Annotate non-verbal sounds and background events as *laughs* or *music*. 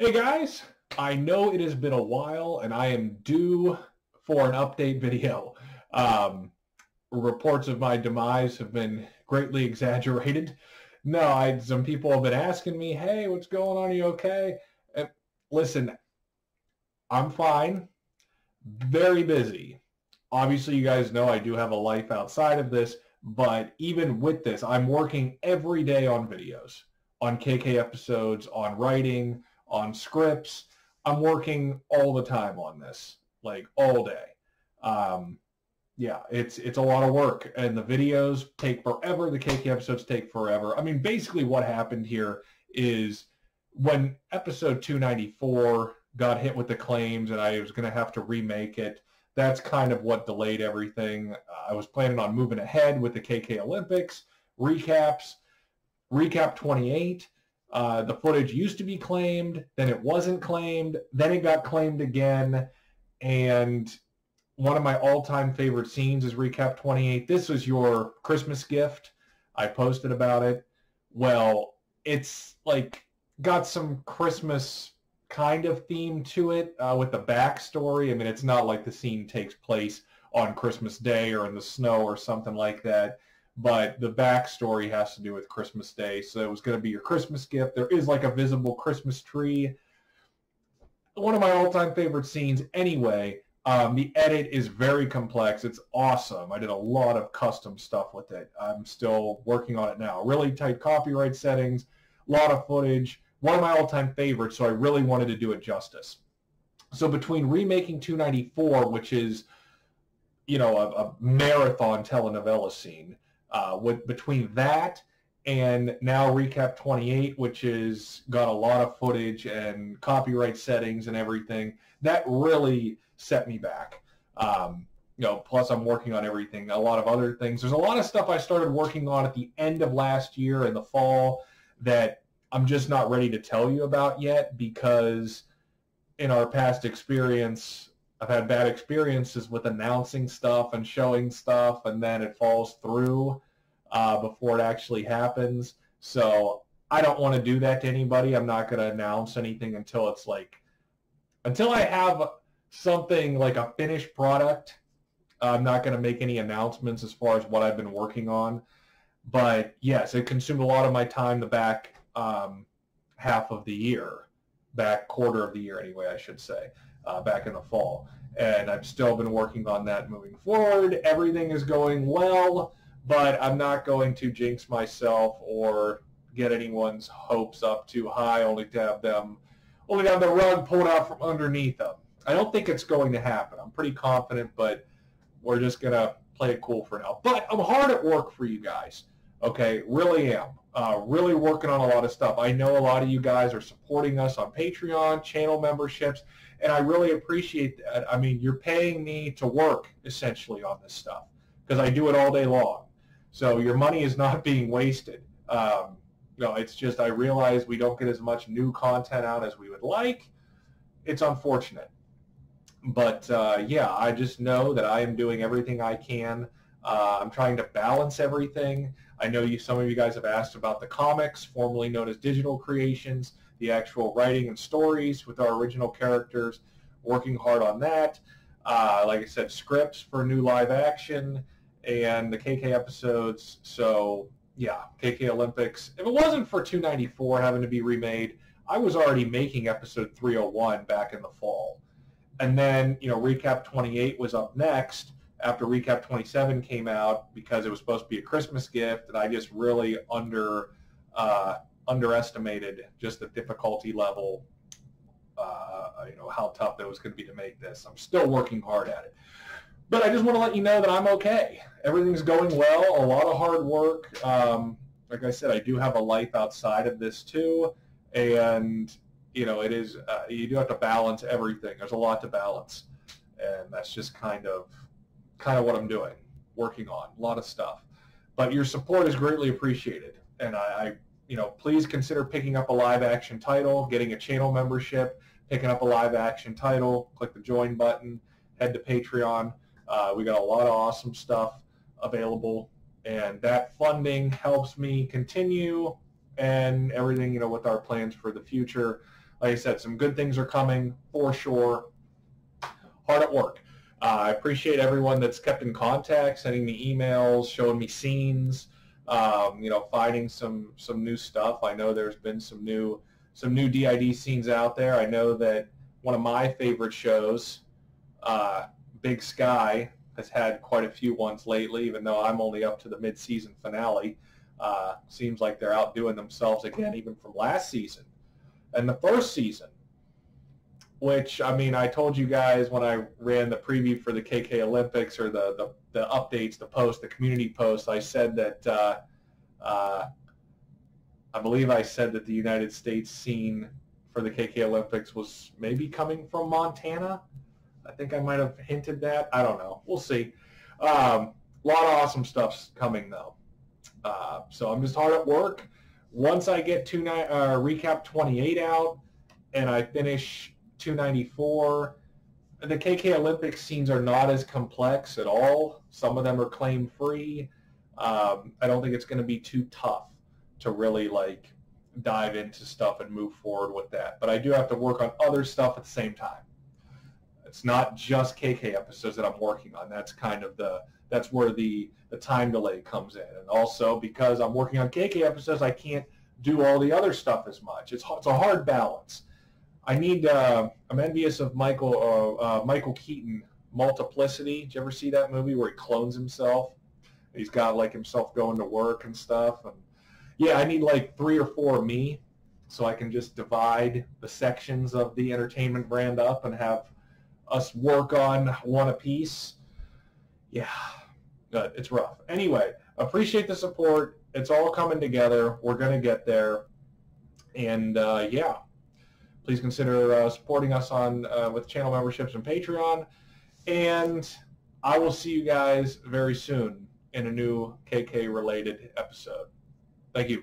Hey guys, I know it has been a while and I am due for an update video. Um, reports of my demise have been greatly exaggerated. No, I, some people have been asking me, hey, what's going on? Are you okay? And listen, I'm fine. Very busy. Obviously, you guys know I do have a life outside of this, but even with this, I'm working every day on videos, on KK episodes, on writing, on scripts. I'm working all the time on this, like all day. Um, yeah, it's it's a lot of work, and the videos take forever. The KK episodes take forever. I mean, basically, what happened here is when episode 294 got hit with the claims, and I was going to have to remake it. That's kind of what delayed everything. Uh, I was planning on moving ahead with the KK Olympics recaps, recap 28 uh, the footage used to be claimed, then it wasn't claimed, then it got claimed again, and one of my all-time favorite scenes is recap 28. This was your Christmas gift. I posted about it. Well, it's like got some Christmas kind of theme to it uh, with the backstory. I mean, it's not like the scene takes place on Christmas Day or in the snow or something like that but the backstory has to do with Christmas Day. So it was going to be your Christmas gift. There is like a visible Christmas tree. One of my all-time favorite scenes anyway. Um, the edit is very complex. It's awesome. I did a lot of custom stuff with it. I'm still working on it now. Really tight copyright settings, a lot of footage. One of my all-time favorites, so I really wanted to do it justice. So between remaking 294, which is, you know, a, a marathon telenovela scene, uh, with between that and now recap 28 which is got a lot of footage and copyright settings and everything that really set me back. Um, you know plus i'm working on everything a lot of other things. There's a lot of stuff i started working on at the end of last year in the fall that i'm just not ready to tell you about yet because in our past experience I've had bad experiences with announcing stuff and showing stuff, and then it falls through uh, before it actually happens. So I don't want to do that to anybody. I'm not going to announce anything until it's like, until I have something like a finished product. I'm not going to make any announcements as far as what I've been working on. But yes, it consumed a lot of my time the back um, half of the year, back quarter of the year anyway, I should say uh, back in the fall. And I've still been working on that moving forward. Everything is going well, but I'm not going to jinx myself or get anyone's hopes up too high only to have them only to have the rug pulled out from underneath them. I don't think it's going to happen. I'm pretty confident, but we're just going to play it cool for now. But I'm hard at work for you guys. Okay, really am. Uh, really working on a lot of stuff. I know a lot of you guys are supporting us on Patreon, channel memberships, and I really appreciate that. I mean, you're paying me to work essentially on this stuff because I do it all day long. So your money is not *laughs* being wasted. Um, you know, it's just I realize we don't get as much new content out as we would like. It's unfortunate. But uh, yeah, I just know that I am doing everything I can. Uh, I'm trying to balance everything. I know you. Some of you guys have asked about the comics, formerly known as digital creations the actual writing and stories with our original characters, working hard on that. Uh, like I said, scripts for new live action and the KK episodes. So yeah, KK Olympics. If it wasn't for 294 having to be remade, I was already making episode 301 back in the fall. And then, you know, Recap 28 was up next after Recap 27 came out because it was supposed to be a Christmas gift, and I just really under uh, underestimated just the difficulty level, uh, you know, how tough it was going to be to make this. I'm still working hard at it. But I just want to let you know that I'm okay. Everything's going well, a lot of hard work. Um, like I said, I do have a life outside of this too. And, you know, it is, uh, you do have to balance everything. There's a lot to balance. And that's just kind of, kind of what I'm doing, working on, a lot of stuff. But your support is greatly appreciated. And I, I you know, please consider picking up a live action title, getting a channel membership, picking up a live action title, click the join button, head to Patreon. Uh, we got a lot of awesome stuff available, and that funding helps me continue and everything, you know, with our plans for the future. like I said, some good things are coming for sure. Hard at work. Uh, I appreciate everyone that's kept in contact, sending me emails, showing me scenes, um, you know, finding some some new stuff. I know there's been some new some new DID scenes out there. I know that one of my favorite shows, uh, Big Sky, has had quite a few ones lately, even though I'm only up to the mid-season finale. Uh, seems like they're outdoing themselves again, even from last season and the first season. Which I mean, I told you guys when I ran the preview for the KK Olympics or the the, the updates, the post, the community post. I said that uh, uh, I believe I said that the United States scene for the KK Olympics was maybe coming from Montana. I think I might have hinted that. I don't know. We'll see. Um, a lot of awesome stuff's coming though. Uh, so I'm just hard at work. Once I get two uh, recap 28 out and I finish 294, the KK Olympics scenes are not as complex at all. Some of them are claim free. Um, I don't think it's going to be too tough to really like dive into stuff and move forward with that. But I do have to work on other stuff at the same time. It's not just KK episodes that I'm working on. That's kind of the that's where the the time delay comes in. And also because I'm working on KK episodes, I can't do all the other stuff as much. It's it's a hard balance. I need. Uh, I'm envious of Michael uh, uh, Michael Keaton Multiplicity. Did you ever see that movie where he clones himself? He's got like himself going to work and stuff. And yeah, I need like three or four of me so I can just divide the sections of the entertainment brand up and have us work on one a piece. Yeah, it's rough. Anyway, appreciate the support. It's all coming together. We're going to get there. And uh, yeah, please consider uh, supporting us on uh, with channel memberships and Patreon. And I will see you guys very soon in a new KK related episode. Thank you.